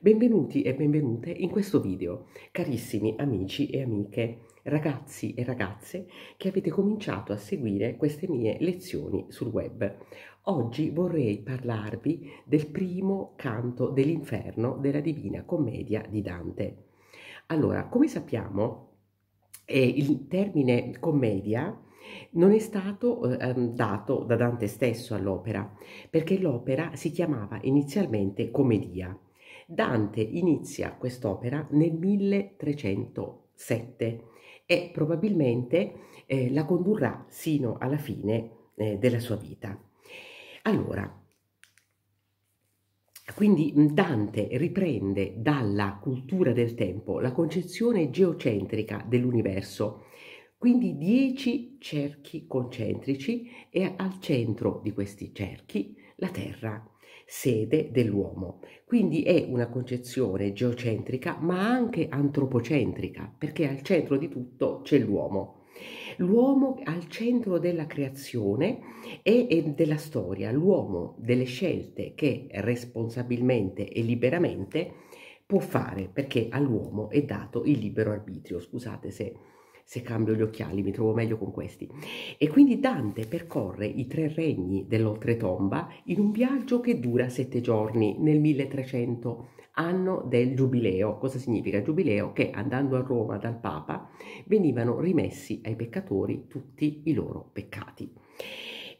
Benvenuti e benvenute in questo video, carissimi amici e amiche, ragazzi e ragazze che avete cominciato a seguire queste mie lezioni sul web. Oggi vorrei parlarvi del primo canto dell'inferno della Divina Commedia di Dante. Allora, come sappiamo, eh, il termine commedia non è stato eh, ehm, dato da Dante stesso all'opera, perché l'opera si chiamava inizialmente Commedia Dante inizia quest'opera nel 1307 e probabilmente eh, la condurrà sino alla fine eh, della sua vita. Allora, quindi Dante riprende dalla cultura del tempo la concezione geocentrica dell'universo, quindi dieci cerchi concentrici e al centro di questi cerchi la Terra sede dell'uomo. Quindi è una concezione geocentrica ma anche antropocentrica, perché al centro di tutto c'è l'uomo. L'uomo al centro della creazione e, della storia, l'uomo delle scelte che responsabilmente e liberamente può fare, perché all'uomo è dato il libero arbitrio. Scusate se se cambio gli occhiali, mi trovo meglio con questi. E quindi Dante percorre i tre regni dell'oltretomba in un viaggio che dura sette giorni nel 1300, anno del giubileo. Cosa significa giubileo? Che andando a Roma dal Papa venivano rimessi ai peccatori tutti i loro peccati.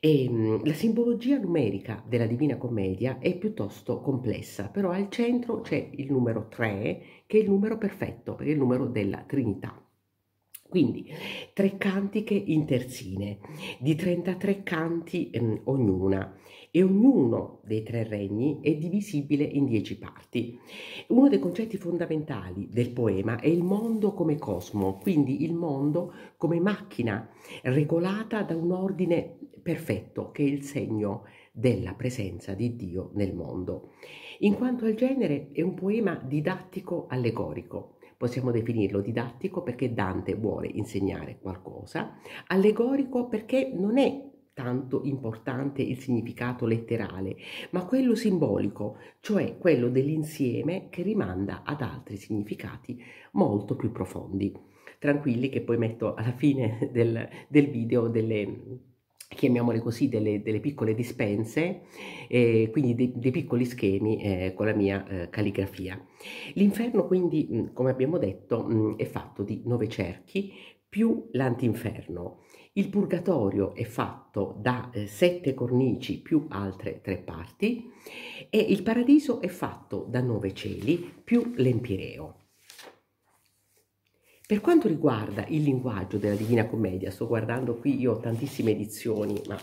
E, ehm, la simbologia numerica della Divina Commedia è piuttosto complessa, però al centro c'è il numero 3, che è il numero perfetto, perché è il numero della Trinità. Quindi tre cantiche in terzine, di 33 canti ehm, ognuna, e ognuno dei tre regni è divisibile in dieci parti. Uno dei concetti fondamentali del poema è il mondo come cosmo, quindi il mondo come macchina regolata da un ordine perfetto che è il segno della presenza di Dio nel mondo. In quanto al genere è un poema didattico allegorico possiamo definirlo didattico perché Dante vuole insegnare qualcosa, allegorico perché non è tanto importante il significato letterale, ma quello simbolico, cioè quello dell'insieme che rimanda ad altri significati molto più profondi. Tranquilli che poi metto alla fine del, del video delle, chiamiamole così, delle, delle piccole dispense, eh, quindi dei, dei, piccoli schemi eh, con la mia eh, calligrafia. L'inferno quindi, mh, come abbiamo detto, mh, è fatto di nove cerchi più l'antinferno. Il purgatorio è fatto da eh, sette cornici più altre tre parti e il paradiso è fatto da nove cieli più l'empireo. Per quanto riguarda il linguaggio della Divina Commedia, sto guardando qui, io ho tantissime edizioni, ma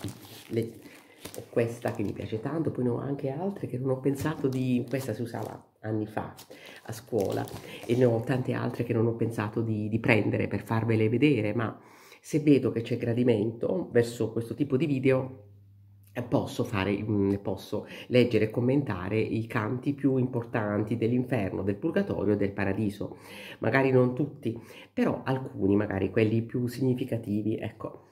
le, questa che mi piace tanto, poi ne ho anche altre che non ho pensato di... questa si usava anni fa a scuola e ne ho tante altre che non ho pensato di, di prendere per farvele vedere, ma se vedo che c'è gradimento verso questo tipo di video posso, fare, mm, posso leggere e commentare i canti più importanti dell'inferno, del purgatorio e del paradiso. Magari non tutti, però alcuni, magari quelli più significativi, ecco.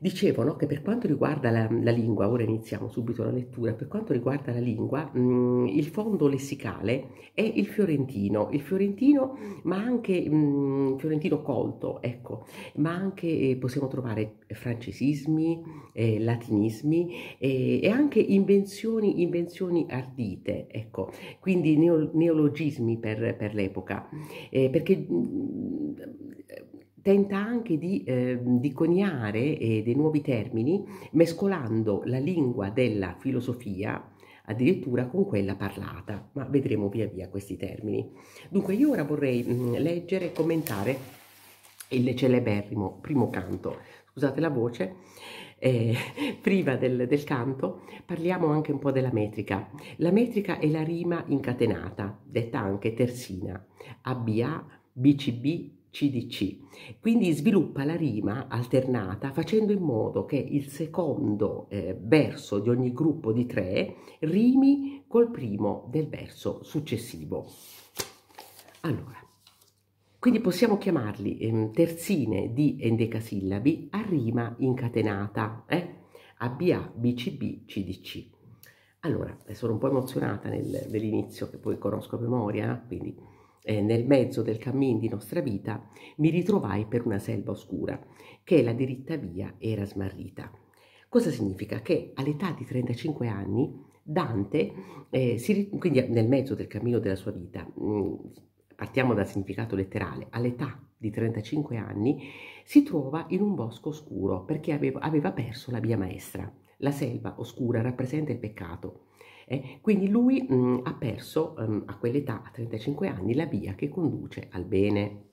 Dicevo no, che per quanto riguarda la, la, lingua, ora iniziamo subito la lettura, per quanto riguarda la lingua, mh, mm, il fondo lessicale è il fiorentino, il fiorentino, ma anche mh, mm, fiorentino colto, ecco, ma anche eh, possiamo trovare francesismi, eh, latinismi eh, e anche invenzioni, invenzioni ardite, ecco, quindi neo, neologismi per, per l'epoca, eh, perché mh, mm, tenta anche di, eh, di coniare eh, dei nuovi termini mescolando la lingua della filosofia addirittura con quella parlata, ma vedremo via via questi termini. Dunque io ora vorrei mh, mm, leggere e commentare il celeberrimo primo canto, scusate la voce, eh, prima del, del, canto parliamo anche un po' della metrica. La metrica è la rima incatenata, detta anche terzina, ABA, BCB, CDC. Quindi sviluppa la rima alternata facendo in modo che il secondo eh, verso di ogni gruppo di tre rimi col primo del verso successivo. Allora, quindi possiamo chiamarli eh, terzine di endecasillabi a rima incatenata, eh? ABA, BCB, CDC. Allora, sono un po' emozionata nel, nell'inizio, che poi conosco a memoria, quindi eh, nel mezzo del cammin di nostra vita mi ritrovai per una selva oscura, che la diritta via era smarrita. Cosa significa? Che all'età di 35 anni Dante, eh, si, quindi nel mezzo del cammino della sua vita, mh, mm, partiamo dal significato letterale, all'età di 35 anni si trova in un bosco oscuro perché aveva, aveva perso la via maestra. La selva oscura rappresenta il peccato. Eh? Quindi lui mh, mm, ha perso um, a quell'età, a 35 anni, la via che conduce al bene.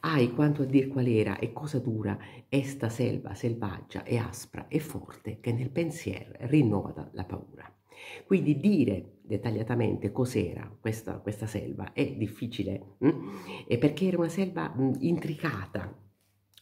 Ai quanto a dir qual era e cosa dura esta selva selvaggia e aspra e forte che nel pensier rinnova la paura. Quindi dire dettagliatamente cos'era questa, questa, selva è difficile, hm? perché era una selva mh, intricata,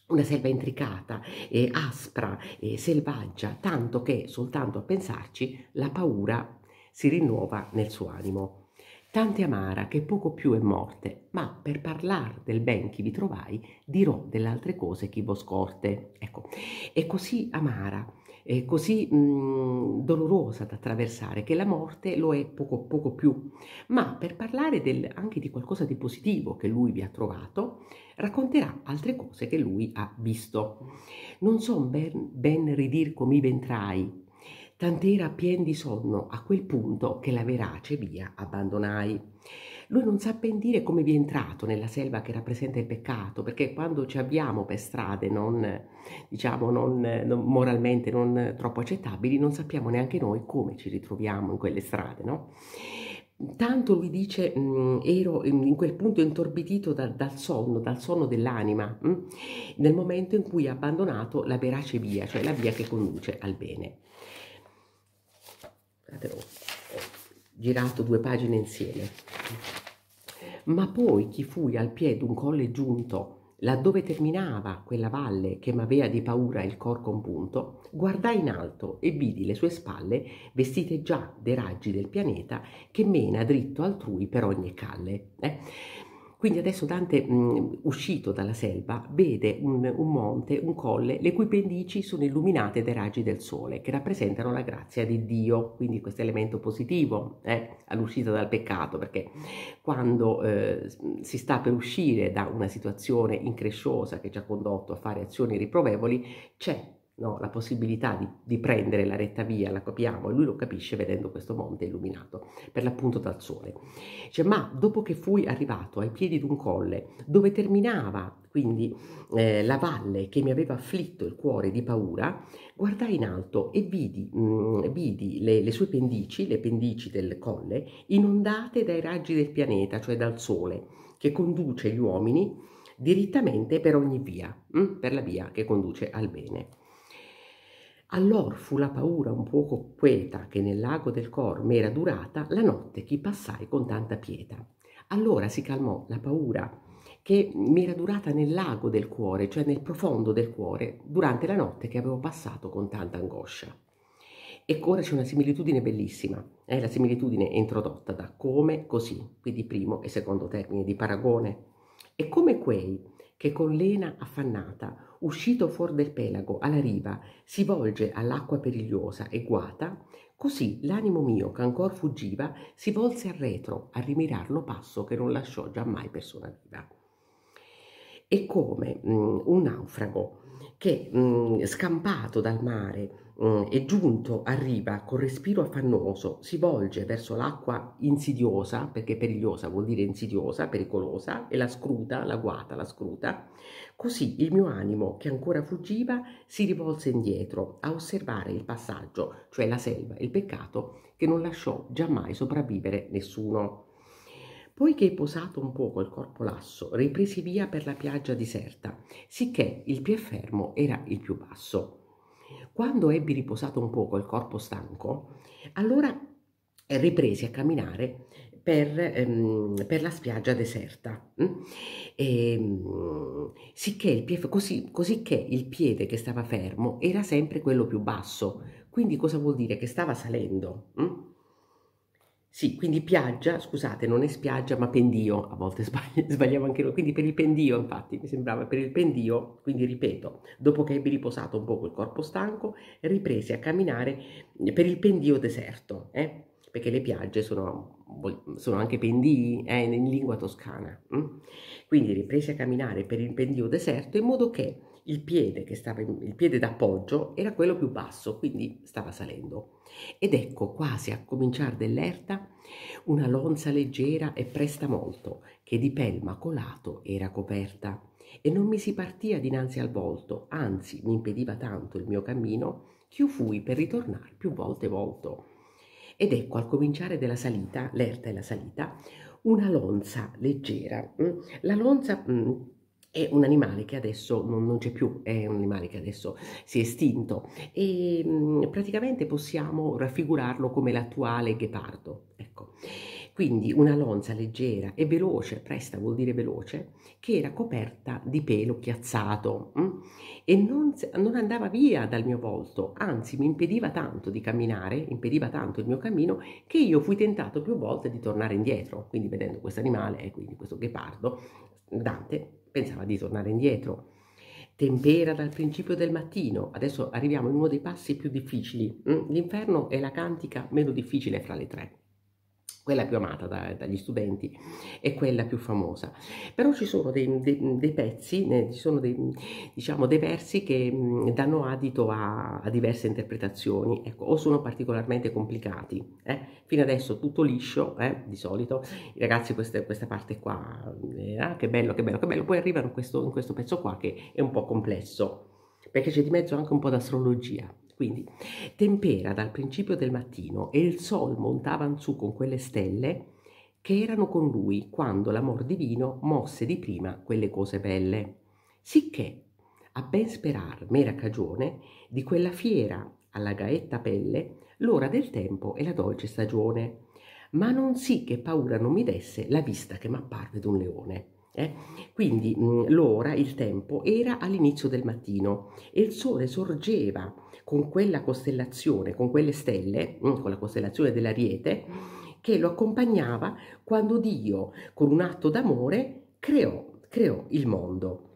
una selva intricata, e aspra, e selvaggia, tanto che soltanto a pensarci la paura si rinnova nel suo animo. Tante amara che poco più è morte, ma per parlare del ben che vi trovai dirò delle altre cose chi vo scorte. Ecco, è così amara, è così mh, dolorosa da attraversare che la morte lo è poco, poco più. Ma per parlare del, anche di qualcosa di positivo che lui vi ha trovato, racconterà altre cose che lui ha visto. Non so ben, ben ridir come ventrai, tant'era pien di sonno a quel punto che la verace via abbandonai. Lui non sa ben dire come vi è entrato nella selva che rappresenta il peccato, perché quando ci avviamo per strade non, diciamo, non, non, moralmente non troppo accettabili, non sappiamo neanche noi come ci ritroviamo in quelle strade, no? Tanto lui dice, mh, mm, ero in quel punto intorbidito da, dal sonno, dal sonno dell'anima, mh, nel momento in cui ha abbandonato la verace via, cioè la via che conduce al bene. Ho girato due pagine insieme. Ma poi chi fui al piede un colle giunto laddove terminava quella valle che m'avea di paura il cor compunto, guardai in alto e vidi le sue spalle vestite già dei raggi del pianeta che mena dritto altrui per ogni calle. Eh? Quindi adesso Dante, mh, uscito dalla selva, vede un, un, monte, un colle, le cui pendici sono illuminate dai raggi del sole, che rappresentano la grazia di Dio, quindi questo elemento positivo eh, all'uscita dal peccato, perché quando eh, si sta per uscire da una situazione incresciosa che ci ha condotto a fare azioni riprovevoli, c'è no, la possibilità di, di, prendere la retta via, la capiamo, e lui lo capisce vedendo questo monte illuminato, per l'appunto dal sole. Cioè, ma dopo che fui arrivato ai piedi di un colle, dove terminava quindi eh, la valle che mi aveva afflitto il cuore di paura, guardai in alto e vidi, mh, mm, vidi le, le, sue pendici, le pendici del colle, inondate dai raggi del pianeta, cioè dal sole, che conduce gli uomini direttamente per ogni via, mm, per la via che conduce al bene. Allor fu la paura un poco queta che nel lago del cor m'era durata la notte chi passai con tanta pietà. Allora si calmò la paura che mi era durata nel lago del cuore, cioè nel profondo del cuore, durante la notte che avevo passato con tanta angoscia. E ora c'è una similitudine bellissima, eh? la similitudine è introdotta da come, così, quindi primo e secondo termine di paragone. E come quei che con lena affannata, uscito fuor del pelago alla riva, si volge all'acqua perigliosa e guata, così l'animo mio che ancor fuggiva si volse al retro a rimirar passo che non lasciò giammai persona viva. E come mh, mm, un naufrago che mh, mm, scampato dal mare mm, e giunto a riva con respiro affannoso si volge verso l'acqua insidiosa, perché perigliosa vuol dire insidiosa, pericolosa, e la scruta, la guata, la scruta, così il mio animo che ancora fuggiva si rivolse indietro a osservare il passaggio, cioè la selva, il peccato che non lasciò giammai sopravvivere nessuno. Poiché posato un poco il corpo lasso, ripresi via per la piaggia diserta, sicché il più fermo era il più basso. Quando ebbi riposato un poco il corpo stanco, allora ripresi a camminare per, ehm, per la spiaggia deserta. Mm? E, ehm, sicché il piede, così, che il piede che stava fermo era sempre quello più basso. Quindi cosa vuol dire? Che stava salendo. Mm? Sì, quindi piaggia, scusate, non è spiaggia ma pendio, a volte sbagli- sbagliamo anche noi, quindi per il pendio infatti mi sembrava, per il pendio, quindi ripeto, dopo che ebbi riposato un poco il corpo stanco, ripresi a camminare per il pendio deserto, eh? perché le piagge sono, sono anche pendii eh, in lingua toscana. Hm? Quindi ripresi a camminare per il pendio deserto in modo che il piede, che stava in, il piede d'appoggio era quello più basso, quindi stava salendo. Ed ecco quasi a cominciare dell'erta una lonza leggera e presta molto, che di pel macolato era coperta, e non mi si partia dinanzi al volto, anzi mi impediva tanto il mio cammino, che io fui per ritornare più volte volto. Ed ecco al cominciare della salita, l'erta e la salita, una lonza leggera. Mm, la lonza mm, è un animale che adesso non, non, c'è più, è un animale che adesso si è estinto e mm, praticamente possiamo raffigurarlo come l'attuale ghepardo. Ecco. Quindi una lonza leggera e veloce, presta vuol dire veloce, che era coperta di pelo chiazzato mh? e non, non, andava via dal mio volto, anzi mi impediva tanto di camminare, impediva tanto il mio cammino, che io fui tentato più volte di tornare indietro. Quindi vedendo questo animale e quindi questo ghepardo, Dante pensava di tornare indietro. Tempera dal principio del mattino. Adesso arriviamo in uno dei passi più difficili. Mm, l'inferno è la cantica meno difficile fra le tre quella più amata da, dagli studenti e quella più famosa. Però ci sono dei, dei, dei pezzi, ci sono dei, diciamo, dei versi che mh, danno adito a, a, diverse interpretazioni, ecco, o sono particolarmente complicati. Eh? Fino adesso tutto liscio, eh? di solito, ragazzi queste, questa parte qua, eh, ah, che bello, che bello, che bello, poi arrivano questo, in questo pezzo qua che è un po' complesso, perché c'è di mezzo anche un po' d'astrologia. Quindi tempera dal principio del mattino e il sol montava su con quelle stelle che erano con lui quando l'amor divino mosse di prima quelle cose belle. Sicché, a ben sperar mera cagione, di quella fiera alla gaetta pelle, l'ora del tempo e la dolce stagione. Ma non sì che paura non mi desse la vista che m'apparve d'un leone. Eh? Quindi mh, l'ora, il tempo, era all'inizio del mattino e il sole sorgeva con quella costellazione, con quelle stelle, mh, con la costellazione dell'Ariete, che lo accompagnava quando Dio, con un atto d'amore, creò, creò il mondo.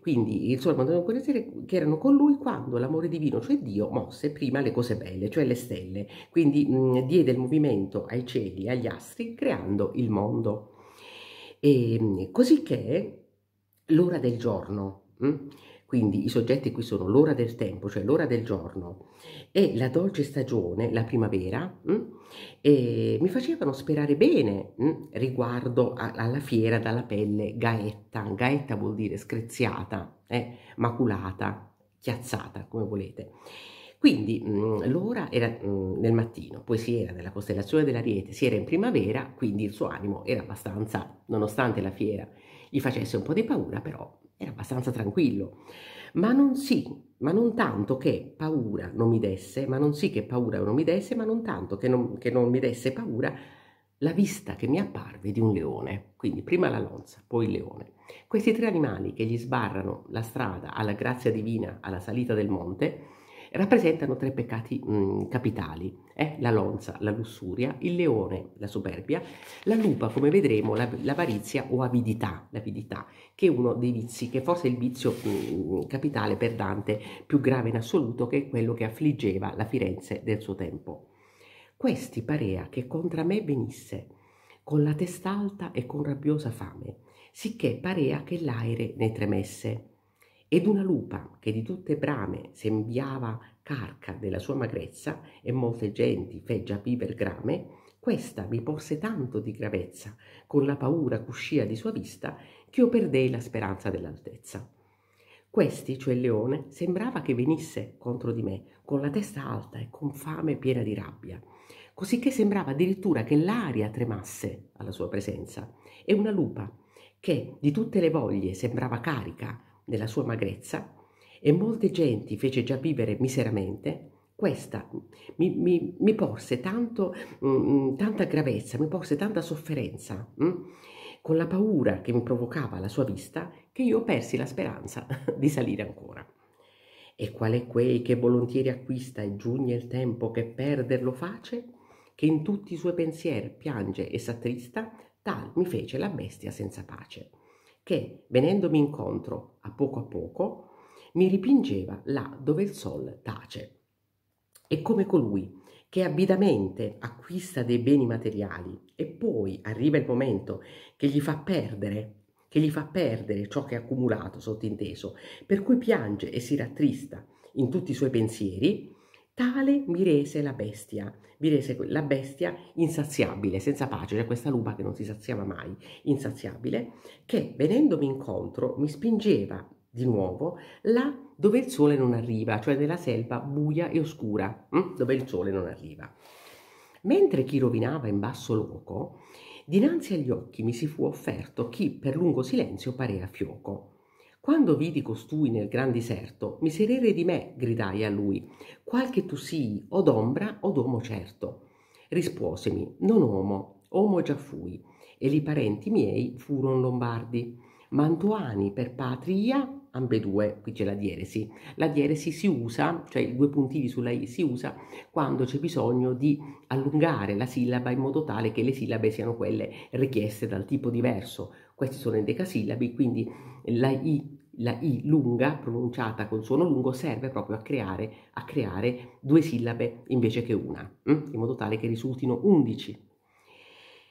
Quindi il sole mandò quelle stelle che erano con lui quando l'amore divino, cioè Dio, mosse prima le cose belle, cioè le stelle. Quindi mh, diede il movimento ai cieli, agli astri, creando il mondo. E, così che l'ora del giorno, hm? Quindi i soggetti qui sono l'ora del tempo, cioè l'ora del giorno, e la dolce stagione, la primavera, hm? mi facevano sperare bene hm? riguardo a, alla fiera dalla pelle gaetta. Gaetta vuol dire screziata, eh? maculata, chiazzata, come volete. Quindi mh, l'ora era mh, nel mattino, poi si era nella costellazione dell'Ariete, si era in primavera, quindi il suo animo era abbastanza, nonostante la fiera gli facesse un po' di paura, però abbastanza tranquillo. Ma non sì, ma non tanto che paura non mi desse, ma non sì che paura non mi desse, ma non tanto che non, che non mi desse paura la vista che mi apparve di un leone. Quindi prima la lonza, poi il leone. Questi tre animali che gli sbarrano la strada alla grazia divina, alla salita del monte, rappresentano tre peccati mh, mm, capitali, eh? la lonza, la lussuria, il leone, la superbia, la lupa, come vedremo, l'avarizia o avidità, l'avidità, che è uno dei vizi, che forse è il vizio mh, mm, capitale per Dante più grave in assoluto, che è quello che affliggeva la Firenze del suo tempo. Questi parea che contra me venisse, con la testa alta e con rabbiosa fame, sicché parea che l'aere ne tremesse ed una lupa che di tutte brame sembiava carca della sua magrezza e molte genti fe già viver grame, questa mi porse tanto di gravezza con la paura cuscia di sua vista che io perdei la speranza dell'altezza. Questi, cioè il leone, sembrava che venisse contro di me con la testa alta e con fame piena di rabbia, così che sembrava addirittura che l'aria tremasse alla sua presenza, e una lupa che di tutte le voglie sembrava carica nella sua magrezza e molte genti fece già vivere miseramente, questa mi, mi, mi porse tanto, mh, mm, mm, tanta gravezza, mi porse tanta sofferenza, mh, mm, con la paura che mi provocava la sua vista, che io persi la speranza di salire ancora. E qual è quei che volontieri acquista e giugne il tempo che perderlo face? che in tutti i suoi pensieri piange e s'attrista, tal mi fece la bestia senza pace, che, venendomi incontro a poco a poco, mi ripingeva là dove il sol tace. E come colui che avidamente acquista dei beni materiali e poi arriva il momento che gli fa perdere che gli fa perdere ciò che ha accumulato sottinteso, per cui piange e si rattrista in tutti i suoi pensieri, tale mi rese la bestia, mi rese la bestia insaziabile, senza pace, cioè questa lupa che non si saziava mai, insaziabile, che venendomi incontro mi spingeva di nuovo là dove il sole non arriva, cioè nella selva buia e oscura, hm? dove il sole non arriva. Mentre chi rovinava in basso loco, Dinanzi agli occhi mi si fu offerto chi per lungo silenzio parea fioco. Quando vidi costui nel gran diserto, miserere di me, gridai a lui, qualche tu sii, o d'ombra o d'uomo certo. Rispuosemi, non uomo, uomo già fui, e li parenti miei furono lombardi. Mantuani per patria ambedue, qui c'è la dieresi. La dieresi si usa, cioè i due puntini sulla i si usa quando c'è bisogno di allungare la sillaba in modo tale che le sillabe siano quelle richieste dal tipo diverso. Questi sono i decasillabi, quindi la i, la i lunga, pronunciata col suono lungo, serve proprio a creare, a creare due sillabe invece che una, hm? in modo tale che risultino undici.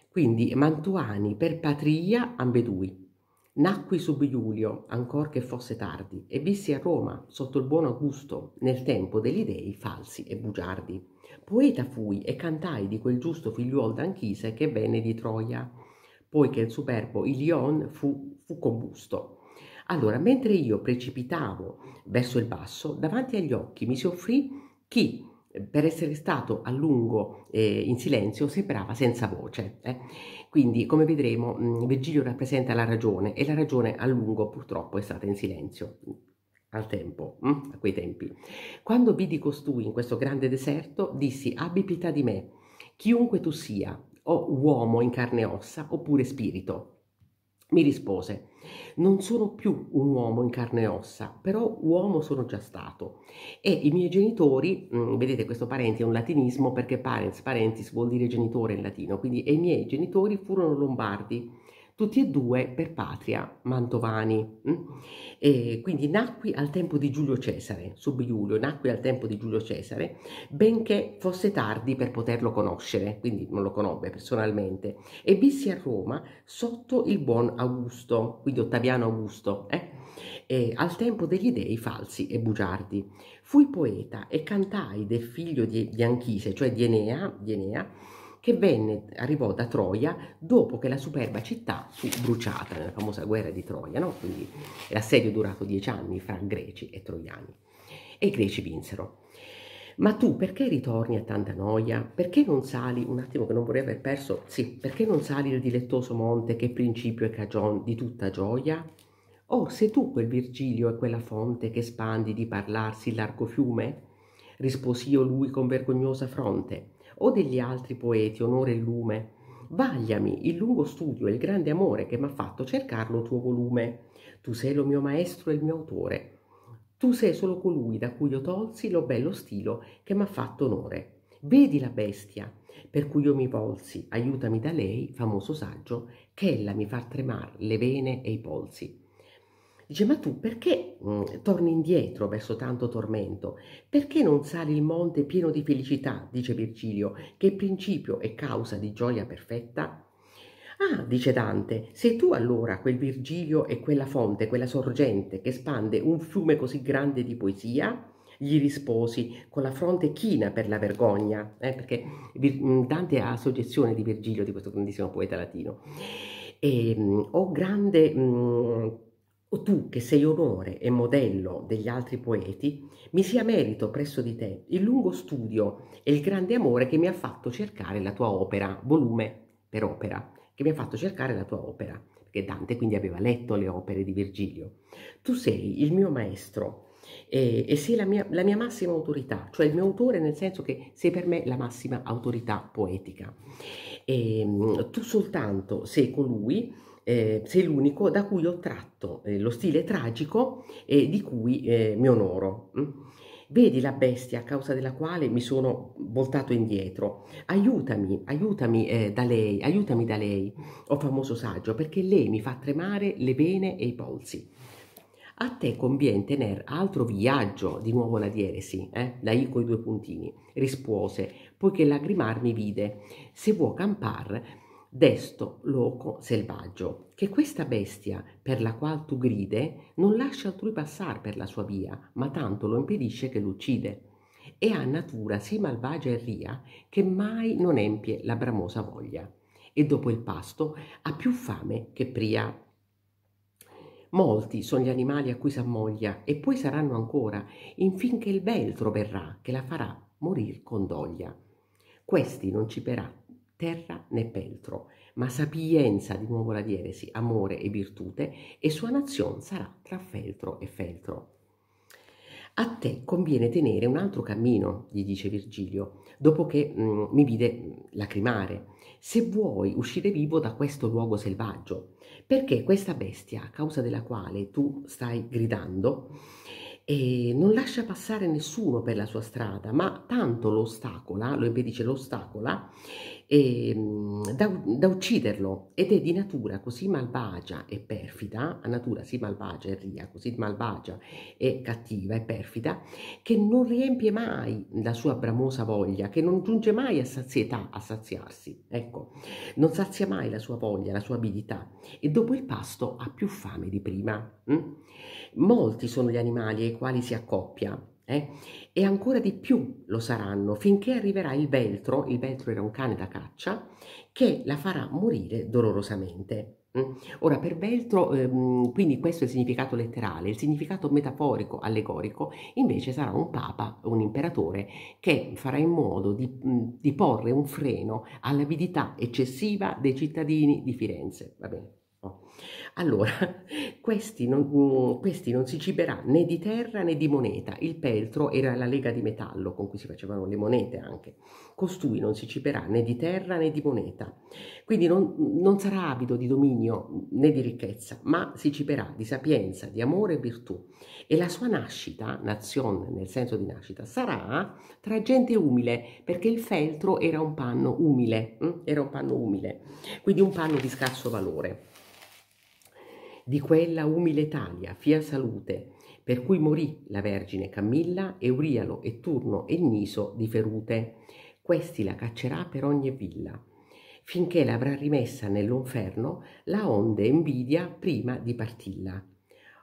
Quindi mantuani per patria ambedui, Nacqui sub Iulio, ancor che fosse tardi, e vissi a Roma, sotto il buon Augusto, nel tempo degli dei falsi e bugiardi. Poeta fui e cantai di quel giusto figliuol d'Anchise che venne di Troia, poi che il superbo Ilion fu, fu combusto. Allora, mentre io precipitavo verso il basso, davanti agli occhi mi si offrì chi, per essere stato a lungo eh, in silenzio, sembrava senza voce. Eh. Quindi, come vedremo, mh, Virgilio rappresenta la ragione e la ragione a lungo purtroppo è stata in silenzio al tempo, mh, a quei tempi. Quando vidi costui in questo grande deserto, dissi, abbi pietà di me, chiunque tu sia, o uomo in carne e ossa, oppure spirito. Mi rispose, non sono più un uomo in carne e ossa, però uomo sono già stato. E i miei genitori, mm, vedete questo parenti è un latinismo perché parents, parentis vuol dire genitore in latino, quindi i miei genitori furono lombardi tutti e due per patria mantovani. Mm? E quindi nacqui al tempo di Giulio Cesare, sub Giulio, nacqui al tempo di Giulio Cesare, benché fosse tardi per poterlo conoscere, quindi non lo conobbe personalmente, e vissi a Roma sotto il buon Augusto, quindi Ottaviano Augusto, eh? e al tempo degli dei falsi e bugiardi. Fui poeta e cantai del figlio di, di Anchise, cioè di Enea, di Enea che venne, arrivò da Troia dopo che la superba città fu bruciata nella famosa guerra di Troia, no? quindi l'assedio è durato dieci anni fra greci e troiani e i greci vinsero. Ma tu perché ritorni a tanta noia? Perché non sali, un attimo che non vorrei aver perso, sì, perché non sali il dilettoso monte che è principio e cagion di tutta gioia? Oh, sei tu quel Virgilio e quella fonte che spandi di parlarsi il largo fiume? Risposi io lui con vergognosa fronte o degli altri poeti, onore e lume. Vagliami il lungo studio e il grande amore che m'ha fatto cercarlo tuo volume. Tu sei lo mio maestro e il mio autore. Tu sei solo colui da cui io tolsi lo bello stilo che m'ha fatto onore. Vedi la bestia per cui io mi volsi, aiutami da lei, famoso saggio, che ella mi fa tremar le vene e i polsi. Dice, ma tu perché mh, mm, torni indietro verso tanto tormento? Perché non sali il monte pieno di felicità, dice Virgilio, che è principio e causa di gioia perfetta? Ah, dice Dante, sei tu allora quel Virgilio e quella fonte, quella sorgente che spande un fiume così grande di poesia? Gli risposi con la fronte china per la vergogna, eh, perché mm, Dante ha soggezione di Virgilio, di questo grandissimo poeta latino. E, mh, mm, ho grande... Mh, tu che sei onore e modello degli altri poeti, mi sia merito presso di te il lungo studio e il grande amore che mi ha fatto cercare la tua opera, volume per opera, che mi ha fatto cercare la tua opera, perché Dante quindi aveva letto le opere di Virgilio. Tu sei il mio maestro e, e sei la mia, la mia massima autorità, cioè il mio autore nel senso che sei per me la massima autorità poetica. E, tu soltanto sei colui eh, sei l'unico da cui ho tratto eh, lo stile tragico e di cui eh, mi onoro. Mm? Vedi la bestia a causa della quale mi sono voltato indietro. Aiutami, aiutami eh, da lei, aiutami da lei, o famoso saggio, perché lei mi fa tremare le vene e i polsi. A te conviene tener altro viaggio, di nuovo la dieresi, eh? la I coi due puntini, rispose, poiché lagrimar mi vide, se vuoi campar, desto loco selvaggio, che questa bestia per la qual tu gride non lascia altrui passar per la sua via, ma tanto lo impedisce che l'uccide. E ha natura sì malvagia e ria che mai non empie la bramosa voglia. E dopo il pasto ha più fame che pria. Molti sono gli animali a cui s'ammoglia e poi saranno ancora, infin che il veltro verrà che la farà morir con doglia. Questi non ciperà terra né peltro, ma sapienza, di nuovo la dieresi, amore e virtute, e sua nazione sarà tra feltro e feltro. A te conviene tenere un altro cammino, gli dice Virgilio, dopo che mh, mm, mi vide mm, lacrimare, se vuoi uscire vivo da questo luogo selvaggio, perché questa bestia, a causa della quale tu stai gridando, e non lascia passare nessuno per la sua strada, ma tanto lo ostacola, lo impedisce, lo ostacola e, da, da, ucciderlo. Ed è di natura così malvagia e perfida, a natura sì malvagia e ria, così malvagia e cattiva e perfida, che non riempie mai la sua bramosa voglia, che non giunge mai a sazietà, a saziarsi, ecco, non sazia mai la sua voglia, la sua abilità. E dopo il pasto ha più fame di prima. Hm? Molti sono gli animali ai quali si accoppia eh? e ancora di più lo saranno finché arriverà il veltro, il veltro era un cane da caccia, che la farà morire dolorosamente. Mm? Ora, per veltro, ehm, quindi questo è il significato letterale, il significato metaforico, allegorico, invece sarà un papa, un imperatore, che farà in modo di, mm, di porre un freno all'avidità eccessiva dei cittadini di Firenze. Va bene? Allora, questi non, mm, questi non, si ciberà né di terra né di moneta. Il peltro era la lega di metallo con cui si facevano le monete anche. Costui non si ciberà né di terra né di moneta. Quindi non, non sarà avido di dominio né di ricchezza, ma si ciberà di sapienza, di amore e virtù. E la sua nascita, nazione nel senso di nascita, sarà tra gente umile, perché il feltro era un panno umile, hm? era un panno umile, quindi un panno di scarso valore di quella umile Italia, fia salute, per cui morì la Vergine Camilla, Eurialo e Turno e Niso di Ferute. Questi la caccerà per ogni villa, finché l'avrà rimessa nell'inferno la onde invidia prima di partilla.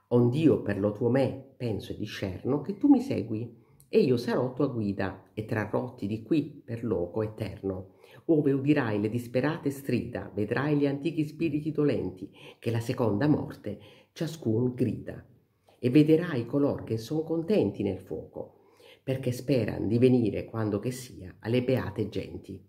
Ond'io per lo tuo me penso e discerno che tu mi segui, e io sarò tua guida, e trarrotti di qui per loco eterno ove udirai le disperate strida, vedrai gli antichi spiriti dolenti, che la seconda morte ciascun grida. E vederai color che son contenti nel fuoco, perché speran di venire quando che sia alle beate genti,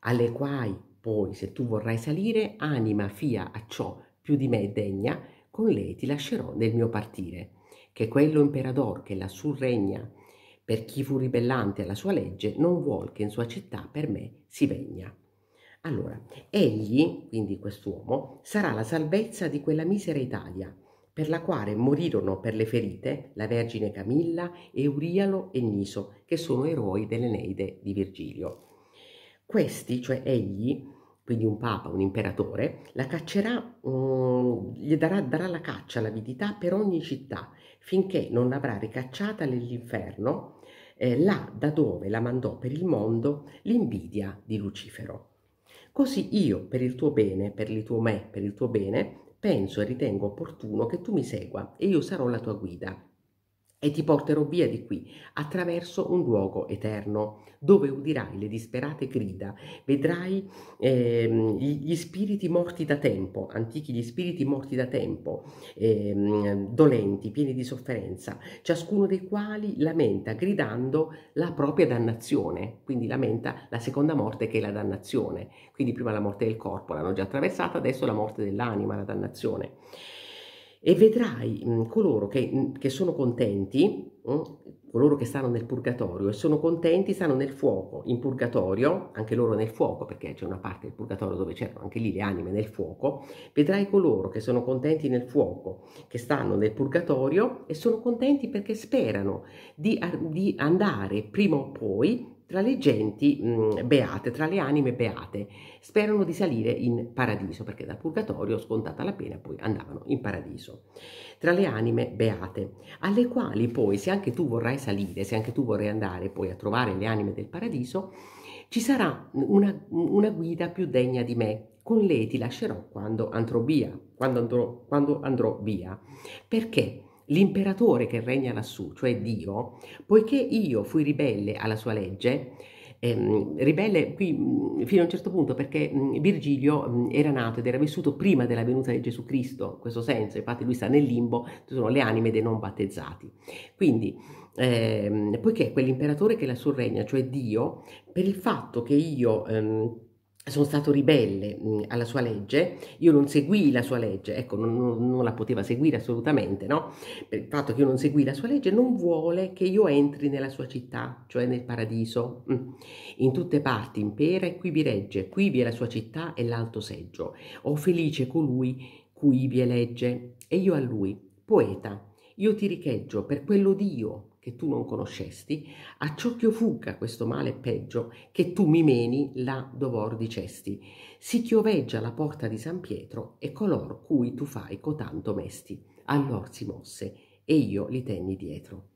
alle quai poi, se tu vorrai salire, anima fia a ciò più di me degna, con lei ti lascerò nel mio partire, che quello imperador che lassù regna, per chi fu ribellante alla sua legge, non vuol che in sua città per me si vegna. Allora, egli, quindi quest'uomo, sarà la salvezza di quella misera Italia, per la quale morirono per le ferite la Vergine Camilla, Eurialo e Niso, che sono eroi dell'Eneide di Virgilio. Questi, cioè egli, quindi un papa, un imperatore, la caccerà, um, gli darà, darà la caccia, l'avidità per ogni città, finché non l'avrà ricacciata nell'inferno eh, là da dove la mandò per il mondo l'invidia di Lucifero. Così io, per il tuo bene, per il tuo me, per il tuo bene, penso e ritengo opportuno che tu mi segua e io sarò la tua guida e ti porterò via di qui attraverso un luogo eterno dove udirai le disperate grida, vedrai eh, gli spiriti morti da tempo, antichi gli spiriti morti da tempo, eh, dolenti, pieni di sofferenza, ciascuno dei quali lamenta gridando la propria dannazione, quindi lamenta la seconda morte che è la dannazione, quindi prima la morte del corpo l'hanno già attraversata, adesso la morte dell'anima, la dannazione e vedrai mh, coloro che, mh, che, sono contenti, mh, coloro che stanno nel purgatorio e sono contenti, stanno nel fuoco, in purgatorio, anche loro nel fuoco, perché c'è una parte del purgatorio dove c'erano anche lì le anime nel fuoco, vedrai coloro che sono contenti nel fuoco, che stanno nel purgatorio e sono contenti perché sperano di, di andare prima o poi tra le genti mh, beate, tra le anime beate, sperano di salire in paradiso, perché dal purgatorio, scontata la pena, poi andavano in paradiso. Tra le anime beate, alle quali poi, se anche tu vorrai salire, se anche tu vorrai andare poi a trovare le anime del paradiso, ci sarà una, una guida più degna di me, con lei ti lascerò quando andrò via, quando andrò, quando andrò via. Perché? L'imperatore che regna lassù, cioè Dio, poiché io fui ribelle alla sua legge, ehm, ribelle qui mm, fino a un certo punto perché mm, Virgilio mm, era nato ed era vissuto prima della venuta di Gesù Cristo, in questo senso, infatti lui sta nel limbo, sono le anime dei non battezzati. Quindi, ehm, poiché quell'imperatore che lassù regna, cioè Dio, per il fatto che io... Ehm, sono stato ribelle mh, alla sua legge, io non seguì la sua legge, ecco, non, non, non, la poteva seguire assolutamente, no? Per il fatto che io non seguì la sua legge, non vuole che io entri nella sua città, cioè nel paradiso. Mm. In tutte parti impera e qui vi regge, qui vi è la sua città e l'alto seggio. O felice colui cui vi elegge, e io a lui, poeta, io ti richeggio per quello Dio che tu non conoscesti, a ciò che io fugga questo male peggio, che tu mi meni là dov'or dicesti. Si chioveggia la porta di San Pietro e color cui tu fai cotanto mesti. Allor si mosse e io li tenni dietro.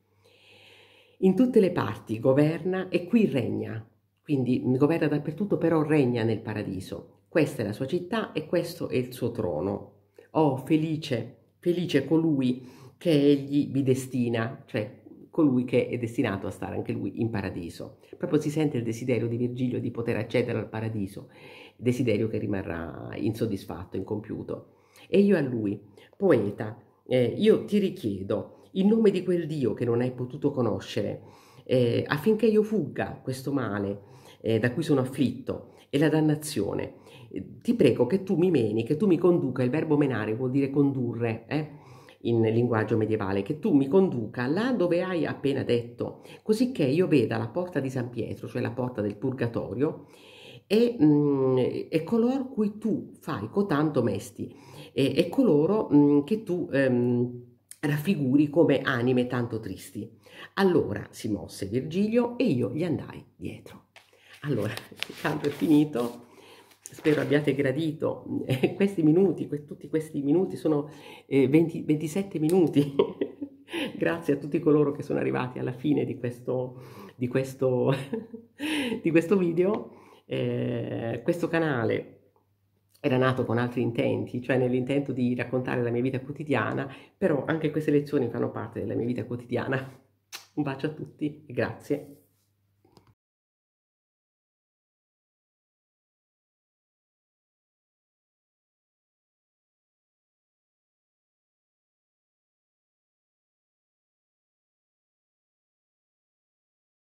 In tutte le parti governa e qui regna, quindi governa dappertutto, però regna nel paradiso. Questa è la sua città e questo è il suo trono. Oh, felice, felice colui che egli vi destina, cioè colui che è destinato a stare anche lui in paradiso. Proprio si sente il desiderio di Virgilio di poter accedere al paradiso, desiderio che rimarrà insoddisfatto, incompiuto. E io a lui, poeta, eh, io ti richiedo, in nome di quel Dio che non hai potuto conoscere, eh, affinché io fugga questo male eh, da cui sono afflitto e la dannazione, eh, ti prego che tu mi meni, che tu mi conduca, il verbo menare vuol dire condurre, eh? In linguaggio medievale, che tu mi conduca là dove hai appena detto, così che io veda la porta di San Pietro, cioè la porta del purgatorio, e, mh, mm, e coloro cui tu fai cotanto mesti, e, e coloro mh, mm, che tu ehm, raffiguri come anime tanto tristi. Allora si mosse Virgilio e io gli andai dietro. Allora, il canto è finito spero abbiate gradito eh, questi minuti, que tutti questi minuti sono eh, 20, 27 minuti. Grazie a tutti coloro che sono arrivati alla fine di questo, di questo, di questo video. Eh, questo canale era nato con altri intenti, cioè nell'intento di raccontare la mia vita quotidiana, però anche queste lezioni fanno parte della mia vita quotidiana. Un bacio a tutti e grazie.